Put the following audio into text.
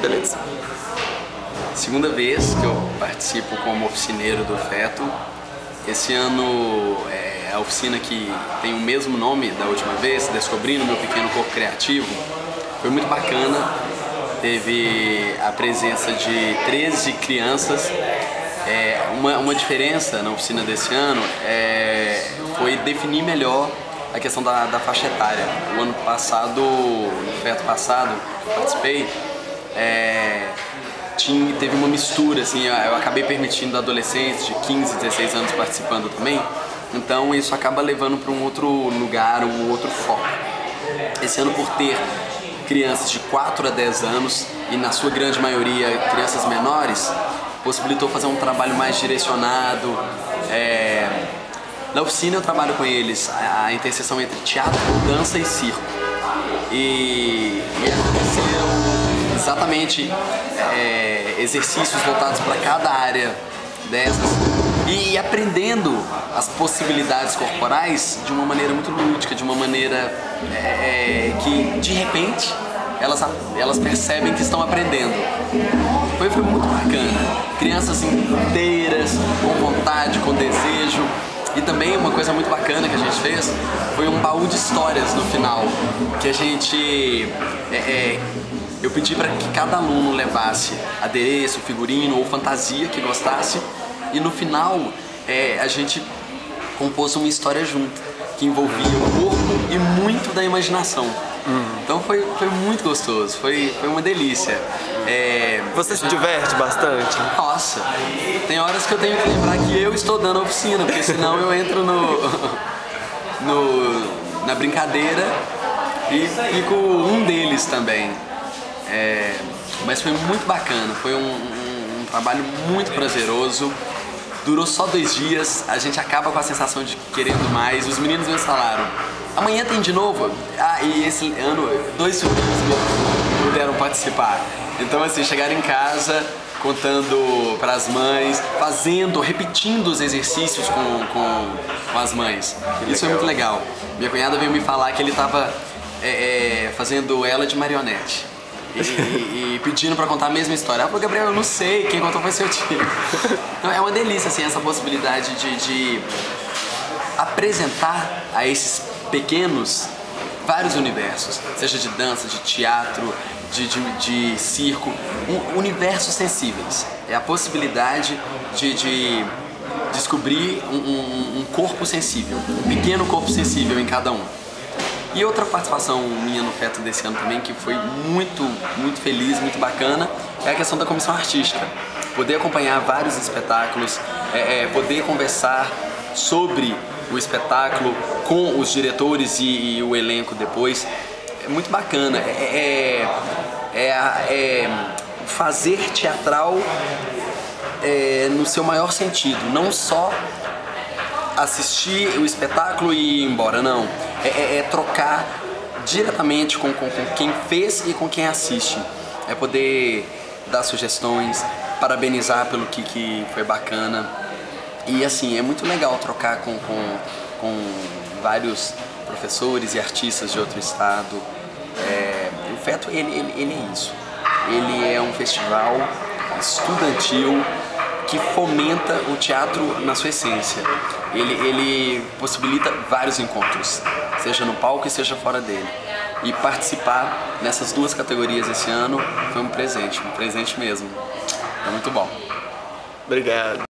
Beleza. Segunda vez que eu participo como oficineiro do FETO. Esse ano é a oficina que tem o mesmo nome da última vez, Descobrindo Meu Pequeno Corpo Criativo. Foi muito bacana, teve a presença de 13 crianças. É, uma, uma diferença na oficina desse ano é, foi definir melhor a questão da, da faixa etária. O ano passado, no feto passado, participei, é, tinha, teve uma mistura, assim, eu acabei permitindo adolescentes de 15, 16 anos participando também, então isso acaba levando para um outro lugar, um outro foco. Esse ano, por ter crianças de 4 a 10 anos e na sua grande maioria crianças menores, possibilitou fazer um trabalho mais direcionado. É... Na oficina eu trabalho com eles a, interseção entre teatro, dança e circo. E, e aconteceu exatamente é, exercícios voltados para cada área dessas e aprendendo as possibilidades corporais de uma maneira muito lúdica, de uma maneira é, é, que de repente elas, elas percebem que estão aprendendo. Foi, foi muito bacana. Crianças inteiras, com vontade, com desejo. E também uma coisa muito bacana que a gente fez foi um baú de histórias no final, que a gente é, é, eu pedi para que cada aluno levasse adereço, figurino ou fantasia que gostasse e no final é, a gente compôs uma história junto que envolvia o corpo e muito da imaginação. Uhum. Então foi, foi muito gostoso, foi, foi uma delícia. É, Você se diverte bastante? Nossa, tem horas que eu tenho que lembrar que eu estou dando a oficina, porque senão eu entro no, no na brincadeira e fico um deles também. É, mas foi muito bacana, foi um, um, um trabalho muito prazeroso. Durou só dois dias, a gente acaba com a sensação de querendo mais. Os meninos me falaram, amanhã tem de novo. Ah, e esse ano, dois sobrinhos puderam participar. Então, assim, chegaram em casa contando para as mães, fazendo, repetindo os exercícios com, com, com as mães. Isso é muito legal. Minha cunhada veio me falar que ele estava é, é, fazendo ela de marionete e, e, pedindo para contar a mesma história. Falou, Gabriel, eu não sei, quem contou foi seu tio. Então é uma delícia, assim, essa possibilidade de, de apresentar a esses pequenos vários universos, seja de dança, de teatro, de, de, de circo, um, universos sensíveis. É a possibilidade de, de descobrir um, um, um corpo sensível, um pequeno corpo sensível em cada um. E outra participação minha no FETO desse ano também, que foi muito, muito feliz, muito bacana, é a questão da comissão artística. Poder acompanhar vários espetáculos, é, é, poder conversar sobre o espetáculo com os diretores e, e o elenco depois, é muito bacana. É, é, é, é fazer teatral é, no seu maior sentido, não só assistir o espetáculo e ir embora, não é, é, é trocar diretamente com, com, com quem fez e com quem assiste. É poder dar sugestões, parabenizar pelo que, que foi bacana. E assim, é muito legal trocar com, com, com vários professores e artistas de outro estado. É, o FETO, ele, ele, ele é isso. Ele é um festival estudantil que fomenta o teatro na sua essência. Ele, ele possibilita vários encontros, seja no palco e seja fora dele. E participar nessas duas categorias esse ano foi um presente, um presente mesmo. É muito bom. Obrigado.